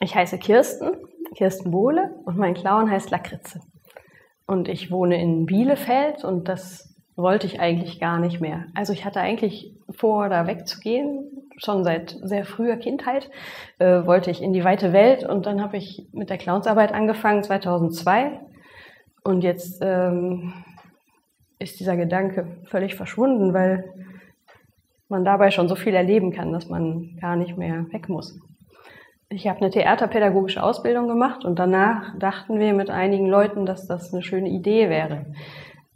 Ich heiße Kirsten, Kirsten Bohle und mein Clown heißt Lakritze. Und ich wohne in Bielefeld und das wollte ich eigentlich gar nicht mehr. Also ich hatte eigentlich vor, da wegzugehen, schon seit sehr früher Kindheit, äh, wollte ich in die weite Welt und dann habe ich mit der Clownsarbeit angefangen 2002 und jetzt ähm, ist dieser Gedanke völlig verschwunden, weil man dabei schon so viel erleben kann, dass man gar nicht mehr weg muss. Ich habe eine theaterpädagogische Ausbildung gemacht und danach dachten wir mit einigen Leuten, dass das eine schöne Idee wäre.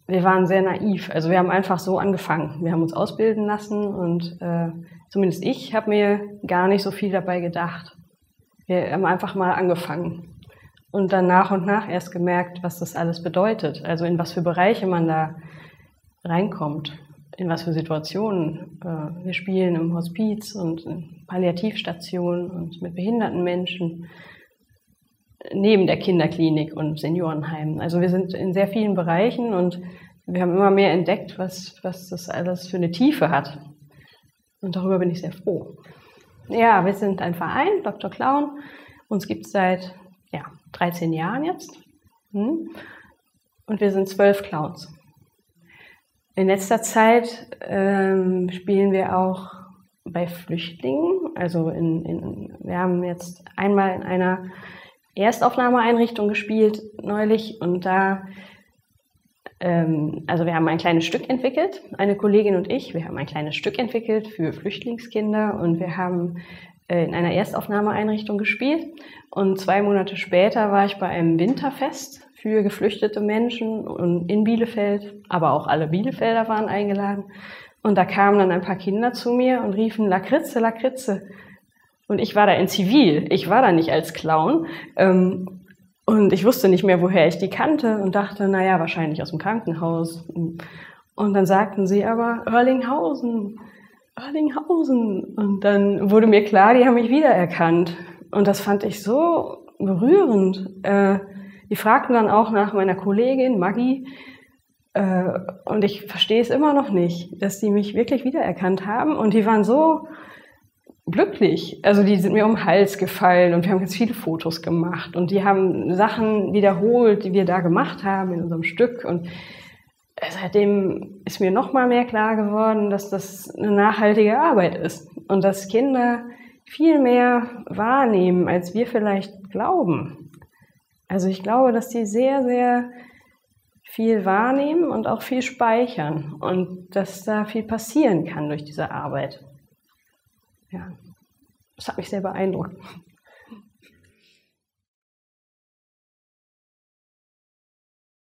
Wir waren sehr naiv, also wir haben einfach so angefangen. Wir haben uns ausbilden lassen und äh, zumindest ich habe mir gar nicht so viel dabei gedacht. Wir haben einfach mal angefangen und dann nach und nach erst gemerkt, was das alles bedeutet, also in was für Bereiche man da reinkommt in was für Situationen äh, wir spielen im Hospiz und in Palliativstationen und mit behinderten Menschen neben der Kinderklinik und Seniorenheimen. Also wir sind in sehr vielen Bereichen und wir haben immer mehr entdeckt, was, was das alles für eine Tiefe hat. Und darüber bin ich sehr froh. Ja, wir sind ein Verein, Dr. Clown. Uns gibt es seit ja, 13 Jahren jetzt. Hm. Und wir sind zwölf Clowns. In letzter Zeit ähm, spielen wir auch bei Flüchtlingen. Also in, in, wir haben jetzt einmal in einer Erstaufnahmeeinrichtung gespielt neulich und da, ähm, also wir haben ein kleines Stück entwickelt, eine Kollegin und ich, wir haben ein kleines Stück entwickelt für Flüchtlingskinder und wir haben in einer Erstaufnahmeeinrichtung gespielt und zwei Monate später war ich bei einem Winterfest für geflüchtete Menschen in Bielefeld, aber auch alle Bielefelder waren eingeladen. Und da kamen dann ein paar Kinder zu mir und riefen Lakritze, Lakritze. Und ich war da in Zivil, ich war da nicht als Clown. Ähm, und ich wusste nicht mehr, woher ich die kannte und dachte, naja, wahrscheinlich aus dem Krankenhaus. Und dann sagten sie aber, Erlinghausen, Erlinghausen. Und dann wurde mir klar, die haben mich wiedererkannt. Und das fand ich so berührend. Äh, die fragten dann auch nach meiner Kollegin Maggie. Äh, und ich verstehe es immer noch nicht, dass die mich wirklich wiedererkannt haben. Und die waren so glücklich. Also die sind mir um den Hals gefallen und wir haben ganz viele Fotos gemacht. Und die haben Sachen wiederholt, die wir da gemacht haben in unserem Stück. Und seitdem ist mir noch mal mehr klar geworden, dass das eine nachhaltige Arbeit ist und dass Kinder viel mehr wahrnehmen, als wir vielleicht glauben. Also ich glaube, dass die sehr, sehr viel wahrnehmen und auch viel speichern und dass da viel passieren kann durch diese Arbeit. Ja, das hat mich sehr beeindruckt.